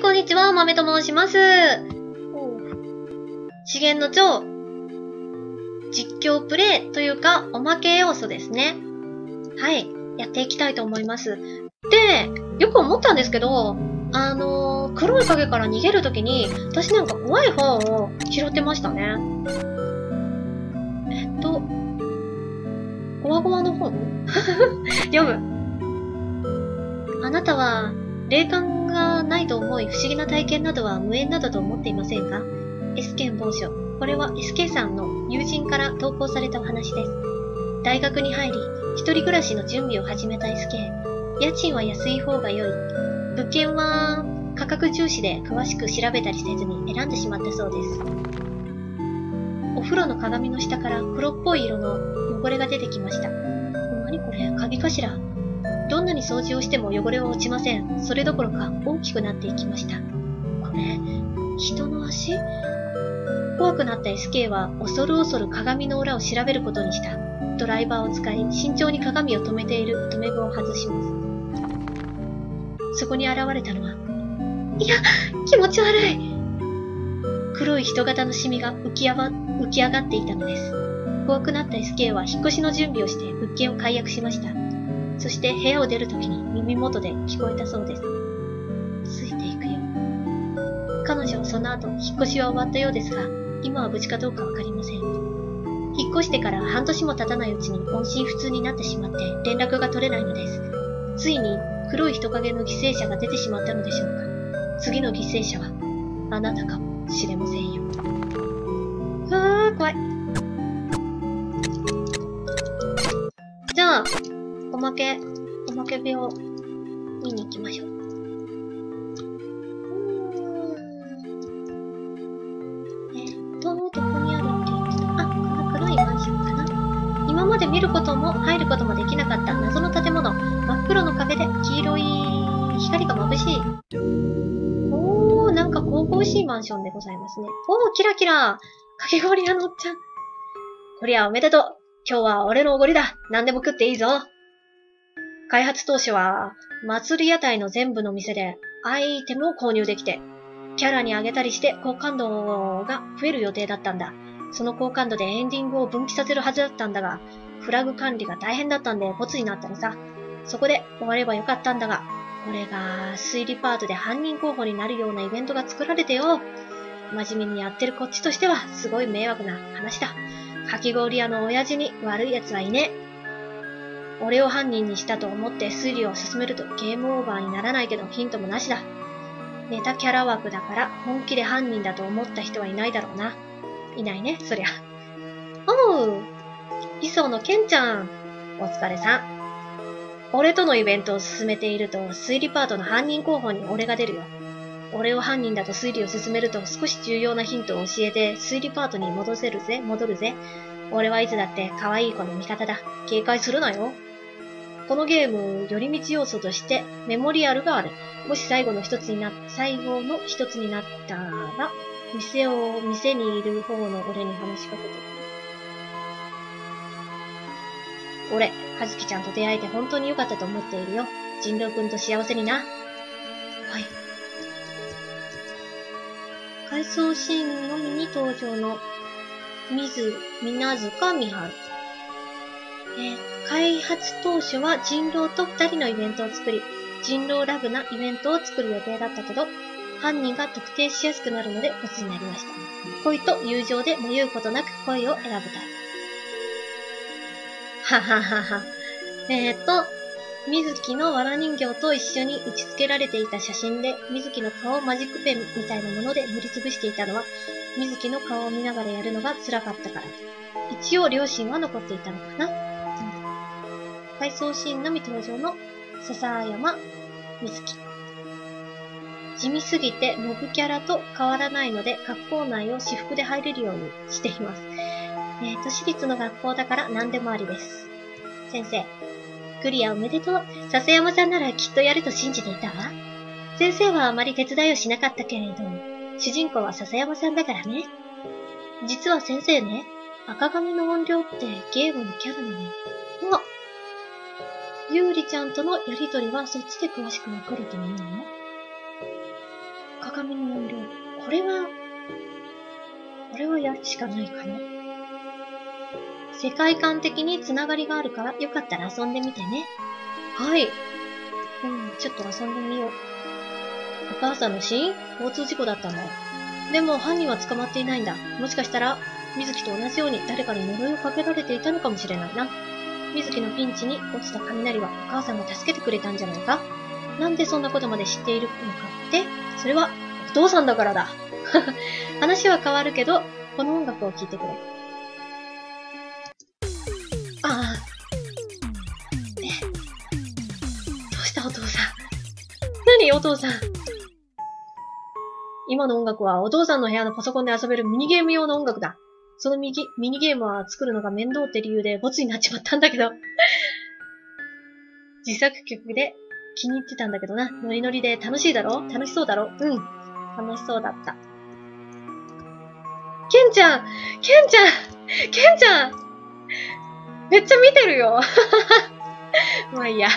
い、こんにちは、豆と申します。資源の蝶、実況プレイというか、おまけ要素ですね。はい、やっていきたいと思います。で、よく思ったんですけど、あのー、黒い影から逃げるときに、私なんか怖い方を拾ってましたね。えっと、ゴワゴワの本？読む。あなたは、霊感がないと思い不思議な体験などは無縁などと思っていませんか ?S 県某所。これは SK さんの友人から投稿されたお話です。大学に入り、一人暮らしの準備を始めた SK。家賃は安い方が良い。物件は価格重視で詳しく調べたりせずに選んでしまったそうです。お風呂の鏡の下から黒っぽい色の汚れが出てきました。何これ？カビかしら？どんなに掃除をしても汚れは落ちません。それどころか大きくなっていきました。これ、人の足？怖くなった SK は恐る恐る鏡の裏を調べることにした。ドライバーを使い、慎重に鏡を止めている留め具を外します。そこに現れたのは、いや、気持ち悪い黒い人型のシミが浮き浮き上がっていたのです。怖くなった SK は引っ越しの準備をして物件を解約しました。そして部屋を出るときに耳元で聞こえたそうです。ついていくよ。彼女はその後、引っ越しは終わったようですが、今は無事かどうかわかりません。引っ越してから半年も経たないうちに音信不通になってしまって連絡が取れないのです。ついに黒い人影の犠牲者が出てしまったのでしょうか。次の犠牲者はあなたかもしれませんよ。まけ、おまけ病、見に行きましょう。えっと、どこにあるって言うの?あっ、この黒いマンションかな?今まで見ることも入ることもできなかった謎の建物。真っ黒の壁で黄色い光が眩しい。おー、なんか神々しいマンションでございますね。おー、キラキラかき氷屋のおっちゃん。こりゃおめでとう。今日は俺のおごりだ。何でも食っていいぞ。開発当初は、祭り屋台の全部の店でアイテムを購入できて、キャラにあげたりして好感度が増える予定だったんだ。その好感度でエンディングを分岐させるはずだったんだが、フラグ管理が大変だったんでボツになったのさ。そこで終わればよかったんだが、これが推理パートで犯人候補になるようなイベントが作られてよ。真面目にやってるこっちとしてはすごい迷惑な話だ。かき氷屋の親父に悪い奴はいねえ。俺を犯人にしたと思って推理を進めるとゲームオーバーにならないけどヒントもなしだ。ネタキャラ枠だから本気で犯人だと思った人はいないだろうな。いないね、そりゃ。おう理想のケンちゃん。お疲れさん。俺とのイベントを進めていると、推理パートの犯人候補に俺が出るよ。俺を犯人だと推理を進めると少し重要なヒントを教えて推理パートに戻せるぜ、戻るぜ。俺はいつだって可愛い子の味方だ。警戒するなよ。このゲーム、寄り道要素としてメモリアルがある。もし最後の一つにな、最後の一つになったら、店を、店にいる方の俺に話しかけてくれ俺、はずきちゃんと出会えて本当に良かったと思っているよ。人狼くんと幸せにな。はい。回想シーンのみに登場の水、水塚美春。えー、開発当初は人狼と二人のイベントを作り、人狼ラグなイベントを作る予定だったけど、犯人が特定しやすくなるのでボツになりました。恋と友情で迷うことなく恋を選ぶタイプ。ははは。えっ、と、水木の藁人形と一緒に打ち付けられていた写真で、水木の顔をマジックペンみたいなもので塗りつぶしていたのは、水木の顔を見ながらやるのが辛かったから。一応両親は残っていたのかな。回想シーンのみ登場の笹山水木。地味すぎてモブキャラと変わらないので、学校内を私服で入れるようにしています。えっ、ー、と、私立の学校だから何でもありです。先生、クリアおめでとう。笹山さんならきっとやると信じていたわ。先生はあまり手伝いをしなかったけれど、主人公は笹山さんだからね。実は先生ね、赤髪の音量ってゲームのキャラなの。あゆうりちゃんとのやりとりはそっちで詳しくわかると思うの？鏡の音量。これは、これはやるしかないかな。世界観的につながりがあるから、よかったら遊んでみてね。はい。うん、ちょっと遊んでみよう。お母さんの死因？交通事故だったんだ。でも犯人は捕まっていないんだ。もしかしたら、水木と同じように誰かに呪いをかけられていたのかもしれないな。水木のピンチに落ちた雷はお母さんが助けてくれたんじゃないか？なんでそんなことまで知っているのかって、それはお父さんだからだ。話は変わるけど、この音楽を聴いてくれ。ああ。え、どうしたお父さん？何お父さん？今の音楽はお父さんの部屋のパソコンで遊べるミニゲーム用の音楽だ。そのミニミニゲームは作るのが面倒って理由でボツになっちまったんだけど。自作曲で気に入ってたんだけどな。ノリノリで楽しいだろ？楽しそうだろ？うん。楽しそうだった。ケンちゃんケンちゃんケンちゃんめっちゃ見てるよ まあいいや。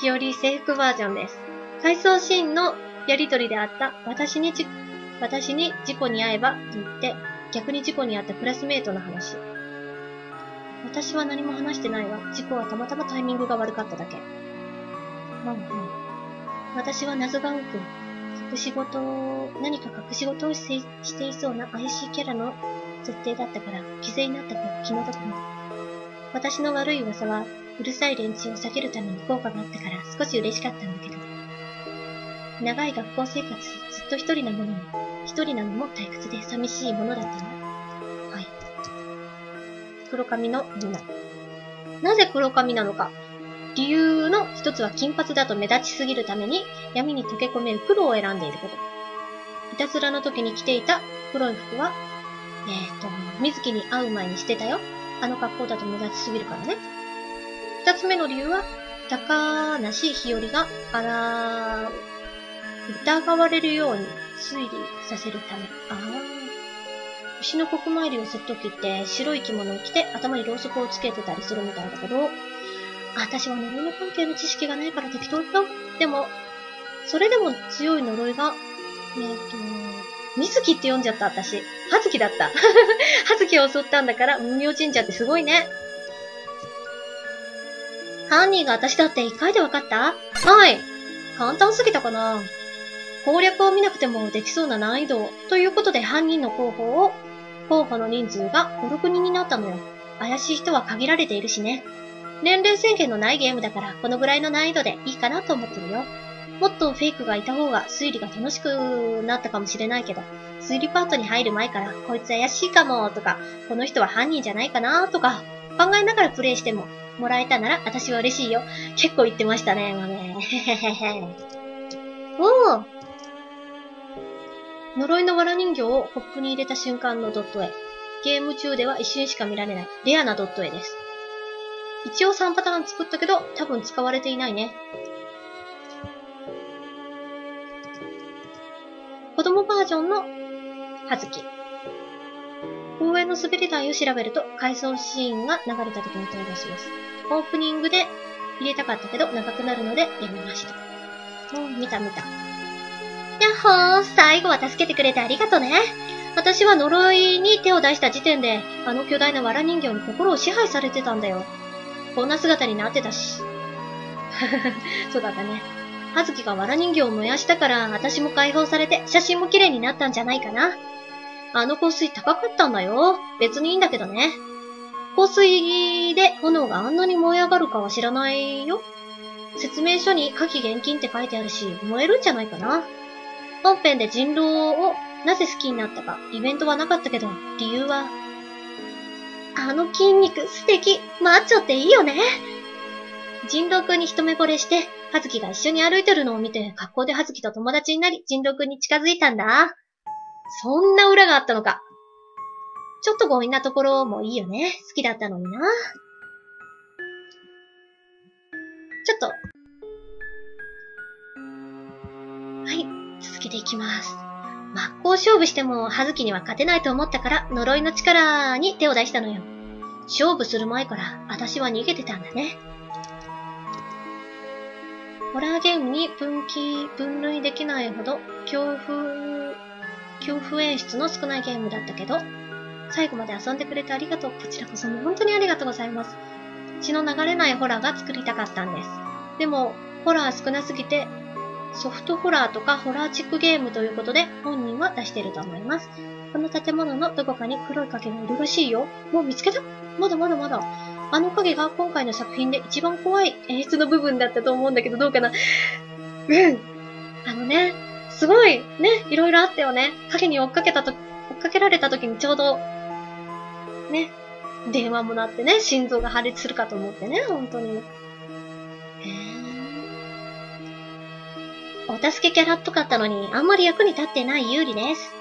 日和制服バージョンです。回想シーンのやりとりであった、私にじ、私に事故に遭えば、と言って、逆に事故に遭ったクラスメイトの話。私は何も話してないわ。事故はたまたまタイミングが悪かっただけ。うんうん。私は謎が多く、隠し事を、何か隠し事をしていそうな怪しいキャラの設定だったから、犠牲になった子気の毒に。私の悪い噂は、うるさい連中を避けるために効果があったから少し嬉しかったんだけど。長い学校生活、ずっと一人なものに、一人なのも退屈で寂しいものだったんだ。はい。黒髪のみんな。ぜ黒髪なのか。理由の一つは金髪だと目立ちすぎるために闇に溶け込める黒を選んでいること。いたずらの時に着ていた黒い服は、えっ、ー、と、水木に会う前にしてたよ。あの格好だと目立ちすぎるからね。二つ目の理由は、高梨日和が、あ、疑われるように推理させるため。ああ。牛の国参りをするときって白い着物を着て頭にろうそくをつけてたりするみたいだけど、私は呪いの関係の知識がないから適当よ。でも、それでも強い呪いが、えっ、ー、と、水木って読んじゃった、私。はずきだった。はずきを襲ったんだから、無名神社ってすごいね。犯人が私だって一回で分かった？はい。簡単すぎたかな？攻略を見なくてもできそうな難易度ということで犯人の候補を、候補の人数が5、6人になったのよ。怪しい人は限られているしね。年齢制限のないゲームだから、このぐらいの難易度でいいかなと思ってるよ。もっとフェイクがいた方が推理が楽しくなったかもしれないけど、推理パートに入る前から、こいつ怪しいかもとか、この人は犯人じゃないかなとか、考えながらプレイしても、もらえたなら私は嬉しいよ。結構言ってましたね、今ね。へへへへ。おー呪いの藁人形をコップに入れた瞬間のドット絵。ゲーム中では一瞬しか見られないレアなドット絵です。一応3パターン作ったけど、多分使われていないね。子供バージョンのはずき。公園の滑り台を調べると、回想シーンが流れた時に登場します。オープニングで入れたかったけど、長くなるのでやめました。もう、見た見た。ほー最後は助けてくれてありがとうね。私は呪いに手を出した時点で、あの巨大な藁人形に心を支配されてたんだよ。こんな姿になってたし。そうだったね。はずきが藁人形を燃やしたから、私も解放されて写真も綺麗になったんじゃないかな。あの香水高かったんだよ。別にいいんだけどね。香水で炎があんなに燃え上がるかは知らないよ。説明書に火気厳禁って書いてあるし、燃えるんじゃないかな。本編で人狼をなぜ好きになったか、イベントはなかったけど、理由は、あの筋肉素敵マッチョっていいよね人狼くんに一目惚れして、はずきが一緒に歩いてるのを見て、学校ではずきと友達になり、人狼くんに近づいたんだ。そんな裏があったのか。ちょっと強引なところもいいよね。好きだったのにな。ちょっと。いきます。真っ向勝負しても、葉月には勝てないと思ったから、呪いの力に手を出したのよ。勝負する前から、私は逃げてたんだね。ホラーゲームに分岐、分類できないほど恐怖、恐怖演出の少ないゲームだったけど、最後まで遊んでくれてありがとう。こちらこそ本当にありがとうございます。血の流れないホラーが作りたかったんです。でも、ホラー少なすぎて、ソフトホラーとかホラーチックゲームということで本人は出してると思います。この建物のどこかに黒い影がいるらしいよ。もう見つけた？まだまだまだ。あの影が今回の作品で一番怖い演出の部分だったと思うんだけどどうかなうん。あのね、すごい、ね、いろいろあったよね。影に追っかけたと、追っかけられた時にちょうど、ね、電話も鳴ってね、心臓が破裂するかと思ってね、本当に。お助けキャラっぽかったのに、あんまり役に立ってない有利です。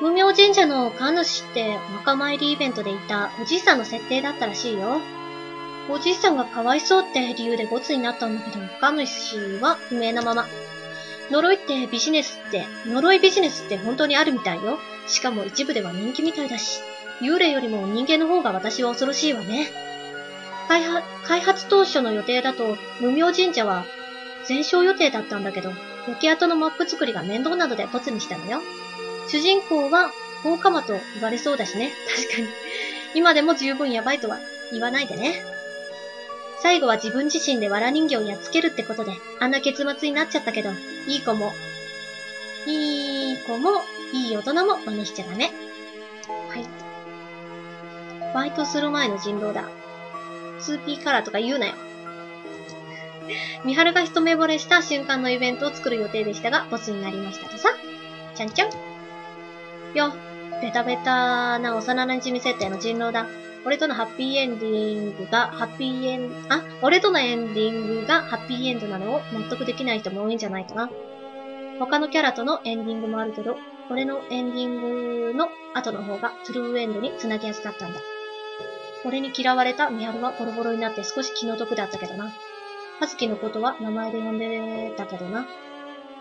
無名神社の神主ってお墓参りイベントでいたおじいさんの設定だったらしいよ。おじいさんがかわいそうって理由でボツになったんだけど、神主は不明なまま。呪いってビジネスって、呪いビジネスって本当にあるみたいよ。しかも一部では人気みたいだし。幽霊よりも人間の方が私は恐ろしいわね。開発開発当初の予定だと、無名神社は全焼予定だったんだけど、焼け跡のマップ作りが面倒なのでボツにしたのよ。主人公は放火魔と言われそうだしね。確かに。今でも十分やばいとは言わないでね。最後は自分自身で藁人形をやっつけるってことで、あんな結末になっちゃったけど、いい子も、いい子も、いい大人も真似しちゃダメ。はい。バイトする前の人狼だ。2P カラーとか言うなよ。三春が一目惚れした瞬間のイベントを作る予定でしたが、ボスになりましたとさ。ちゃんちゃん。よ、ベタベタな幼馴染設定の人狼だ。俺とのハッピーエンディングがハッピーエン、あ、俺とのエンディングがハッピーエンドなのを納得できない人も多いんじゃないかな。他のキャラとのエンディングもあるけど、俺のエンディングの後の方がトゥルーエンドに繋ぎやすかったんだ。俺に嫌われたミハルはボロボロになって少し気の毒だったけどな。はずきのことは名前で呼んでたけどな。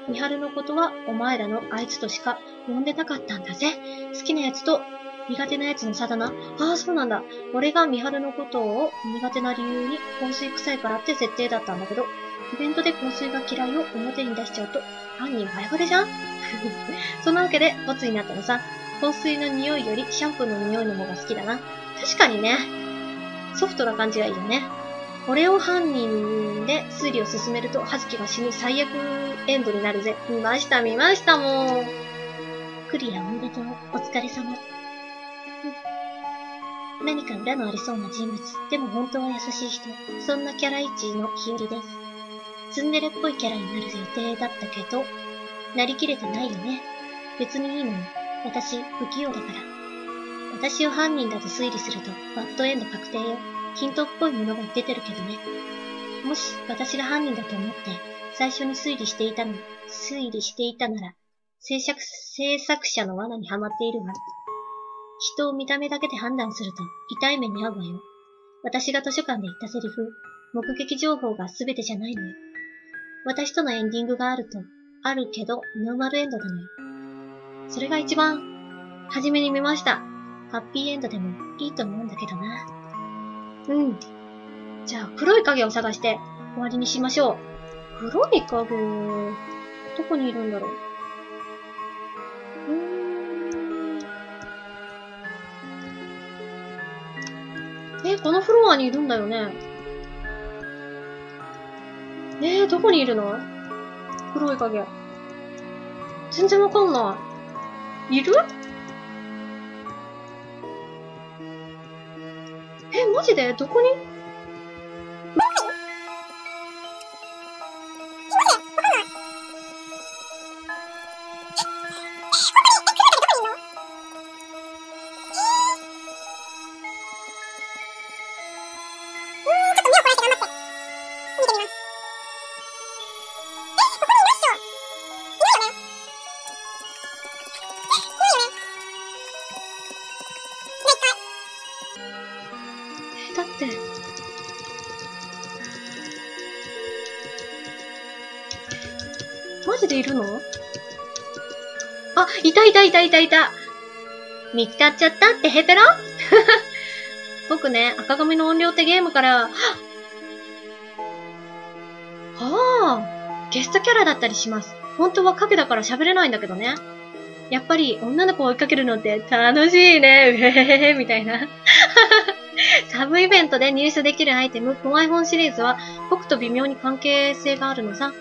みはるのことはお前らのあいつとしか呼んでなかったんだぜ。好きなやつと苦手なやつの差だな。ああ、そうなんだ。俺がみはるのことを苦手な理由に香水臭いからって設定だったんだけど、イベントで香水が嫌いを表に出しちゃうと、犯人バレバレじゃん？そんなわけで、ボツになったのさ。香水の匂いよりシャンプーの匂いの方が好きだな。確かにね。ソフトな感じがいいよね。俺を犯人で推理を進めると、葉月が死ぬ最悪エンドになるぜ。見ました、見ましたもん。クリアおめでとう。お疲れ様。何か裏のありそうな人物。でも本当は優しい人。そんなキャラ1の日和です。ツンデレっぽいキャラになる予定だったけど、なりきれてないよね。別にいいのに。私、不器用だから。私を犯人だと推理すると、バッドエンド確定よ。ヒントっぽいものが出てるけどね。もし私が犯人だと思って最初に推理していたの、推理していたなら、制作制作者の罠にはまっているわ。人を見た目だけで判断すると痛い目に遭うわよ。私が図書館で言ったセリフ、目撃情報が全てじゃないのよ。私とのエンディングがあると、あるけど、ノーマルエンドなのよ。それが一番、初めに見ました。ハッピーエンドでもいいと思うんだけどな。うん。じゃあ、黒い影を探して終わりにしましょう。黒い影、どこにいるんだろう？うーん。え、このフロアにいるんだよね。えー、どこにいるの？黒い影。全然わかんない。いる？マジでどこにいたいたいたいた。見つかっちゃったってヘペロ？僕ね、赤髪の音量ってゲームから、はあ、ゲストキャラだったりします。本当は影だから喋れないんだけどね。やっぱり女の子を追いかけるのって楽しいね。うへへへへ、みたいな。サブイベントで入手できるアイテム、怖い本シリーズは僕と微妙に関係性があるのさ。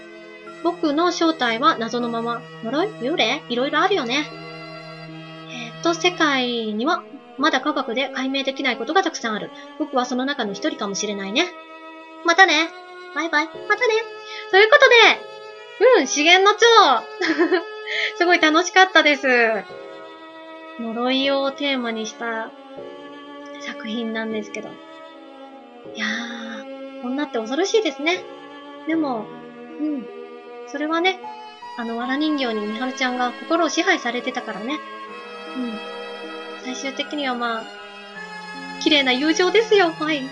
僕の正体は謎のまま。呪い？幽霊？いろいろあるよね。えっと、世界にはまだ科学で解明できないことがたくさんある。僕はその中の一人かもしれないね。またね。バイバイ。またね。ということで、うん、資源の蝶 すごい楽しかったです。呪いをテーマにした作品なんですけど。いやー、女って恐ろしいですね。でも、うん。それはね、あの、わら人形にみはるちゃんが心を支配されてたからね。うん。最終的にはまあ、綺麗な友情ですよ。はい。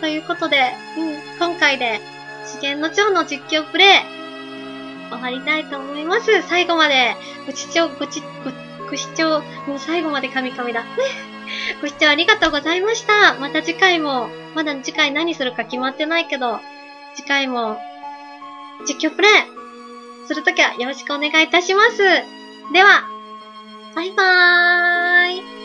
ということで、うん、今回で、資源の蝶の実況プレイ、終わりたいと思います。最後まで、ご視聴、ごち、ご、ご視聴、もう最後までカミカミだ。ご視聴ありがとうございました。また次回も、まだ次回何するか決まってないけど、次回も、実況プレイ、するときはよろしくお願いいたします。では、バイバーイ。